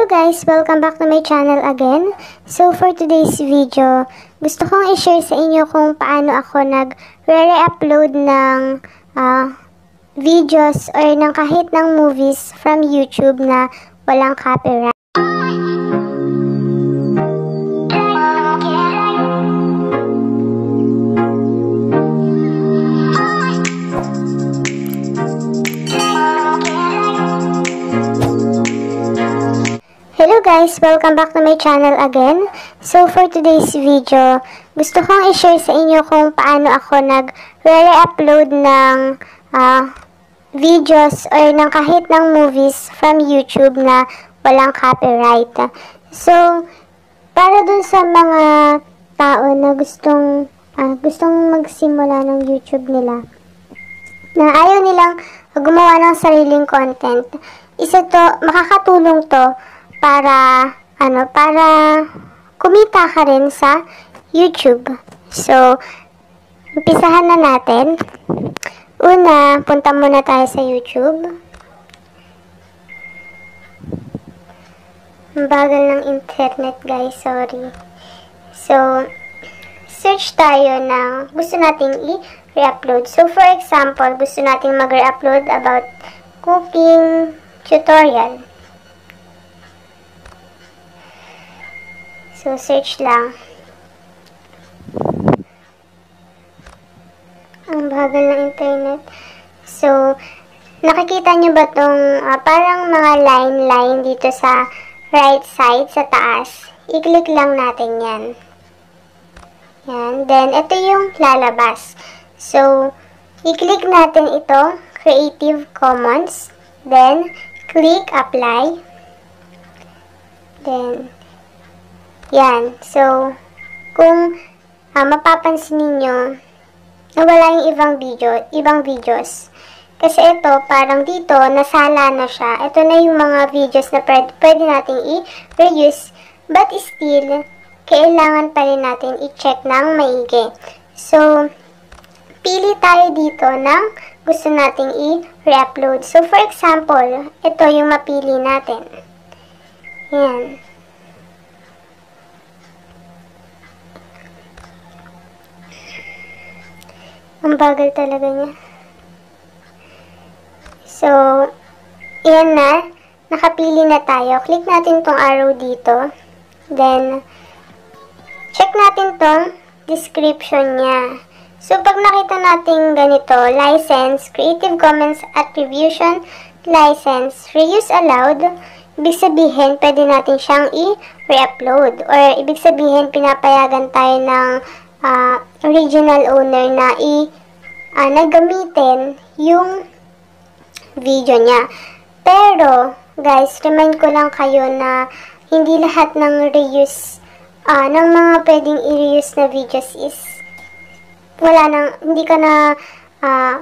Hello guys! Welcome back to my channel again. So for today's video, gusto kong i-share sa inyo kung paano ako nag-re-upload ng uh, videos or ng kahit ng movies from YouTube na walang copyright. Guys! Welcome back to my channel again. So for today's video, gusto kong i-share sa inyo kung paano ako nag-re-upload ng uh, videos or ng kahit ng movies from YouTube na walang copyright. So, para dun sa mga tao na gustong uh, gustong magsimula ng YouTube nila, na ayaw nilang gumawa ng sariling content, isa to, makakatulong to para ano para kumita ka rin sa YouTube. So, umpisahan na natin. Una, punta muna tayo sa YouTube. Bagal ng internet guys, sorry. So, search tayo ng gusto nating i-re-upload. So, for example, gusto nating mag-re-upload about cooking tutorial. So, search lang. Ang bagal ng internet. So, nakikita nyo ba tong uh, parang mga line-line dito sa right side, sa taas? I-click lang natin yan. Yan. Then, ito yung lalabas. So, i-click natin ito, Creative Commons. Then, click Apply. Then, yan. So, kung uh, mapapansin ninyo, nawala yung ibang video, ibang videos. Kasi ito, parang dito, nasala na siya. Ito na yung mga videos na pwede, pwede natin i-reuse. But still, kailangan pa rin natin i-check ng maigi. So, pili tayo dito ng gusto nating i-re-upload. So, for example, ito yung mapili natin. Yan. Ang bagal talaga niya. So, yan na. Nakapili na tayo. Click natin tong arrow dito. Then, check natin tong description niya. So, pag nakita natin ganito, license, Creative Commons Attribution License, Reuse Allowed, ibig sabihin, pwede natin siyang i-re-upload. Or, ibig sabihin, pinapayagan tayo ng uh, original owner na i uh, na gamitin yung video niya. Pero, guys, remind ko lang kayo na hindi lahat ng reuse, uh, ng mga pwedeng i-reuse na videos is wala nang, hindi ka na, uh,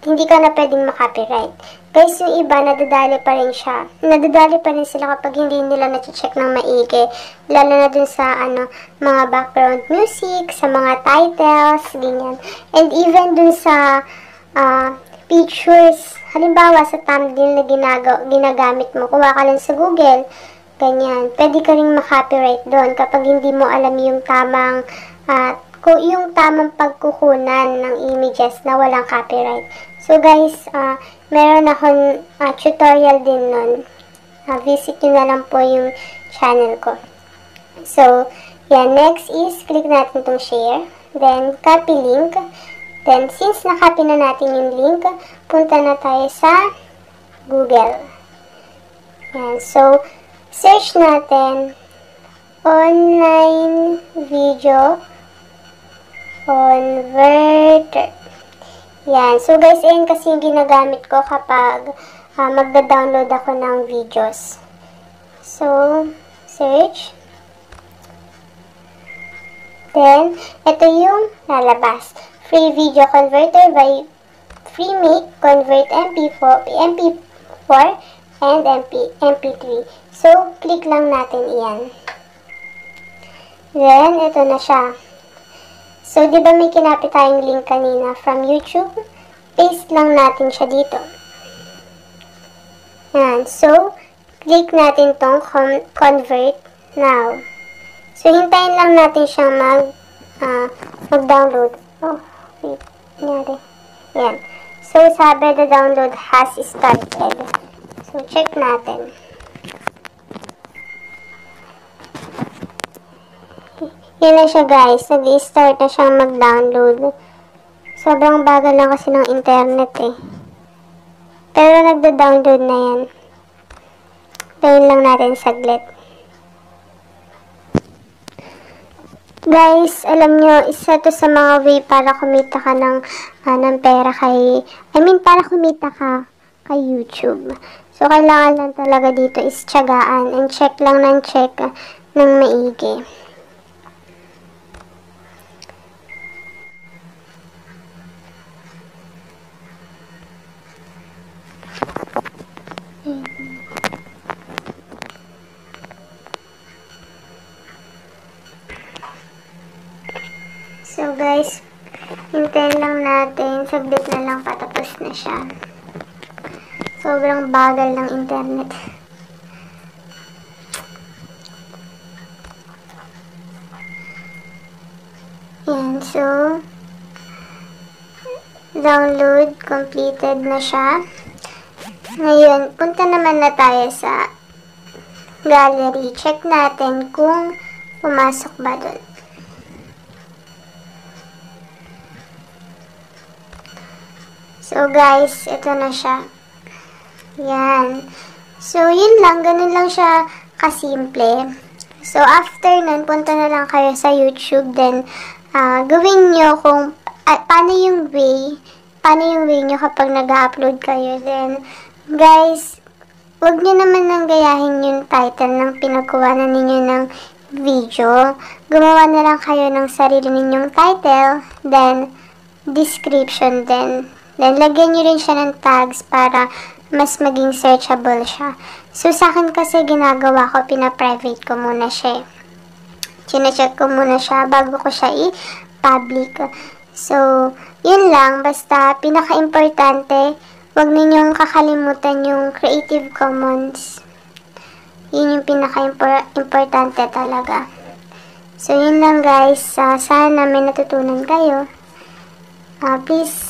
hindi ka na pwedeng makopyright. Guys, yung iba, nadadali pa rin siya. Nadadali pa rin sila kapag hindi nila na-check ng maigi. Lalo na dun sa, ano, mga background music, sa mga titles, ganyan. And even dun sa, uh, pictures. Halimbawa, sa thumbnail na ginaga ginagamit mo, kuha ka lang sa Google, ganyan. Pwede ka rin makopyright doon kapag hindi mo alam yung tamang, uh, yung tamang pagkukunan ng images na walang copyright. So guys, uh, meron akong uh, tutorial din nun. Uh, visit nyo na lang po yung channel ko. So, yeah, next is click natin itong share. Then, copy link. Then, since nakopy na natin yung link, punta na tayo sa Google. Yan. So, search natin online video converter. Yan. So, guys, yan kasi yung ginagamit ko kapag uh, magda-download ako ng videos. So, search. Then, ito yung lalabas. Free video converter by FreeMake convert MP4, MP4 and MP, MP3. So, click lang natin iyan. Then, ito na siya. So, di ba may kinapit tayong link kanina from YouTube? Paste lang natin siya dito. Yan. So, click natin tong con- convert now. So, hintayin lang natin siyang mag, ah, mag-download. Oh, wait. Nangyari. Yan. So, sabi the download has started. So, check natin. Yan na siya guys. Nag-start na siyang mag-download. Sobrang bagal lang kasi ng internet eh. Pero nagda-download na yan. Tayin lang natin saglit. Guys, alam nyo, isa to sa mga way para kumita ka ng, ah, ng pera kay, I mean, para kumita ka kay YouTube. So, kailangan lang talaga dito is tiyagaan and check lang ng check ng maigi. So guys, hintayin lang natin. Saglit na lang patapos na siya. Sobrang bagal ng internet. Yan, so download completed na siya. Ngayon, punta naman na tayo sa gallery. Check natin kung pumasok ba doon. So guys, ito na siya. Yan. So yun lang, ganun lang siya kasimple. So after nun, punta na lang kayo sa YouTube. Then, ah, gawin nyo kung ah, paano yung way, paano yung way nyo kapag nag-upload kayo. Then, guys, wag nyo naman nang gayahin yung title ng pinagkuhanan ninyo ng video. Gumawa na lang kayo ng sarili ninyong title, then description. Then, lagyan nyo rin siya ng tags para mas maging searchable siya. So, sa akin kasi ginagawa ko, pina-private ko muna siya. eh. Chine-check ko muna siya bago ko siya i-public. So, yun lang. Basta, pinaka-importante, huwag ninyong kakalimutan yung Creative Commons. Yun yung pinaka-importante talaga. So, yun lang guys. Ah, sana may natutunan kayo. Ah, please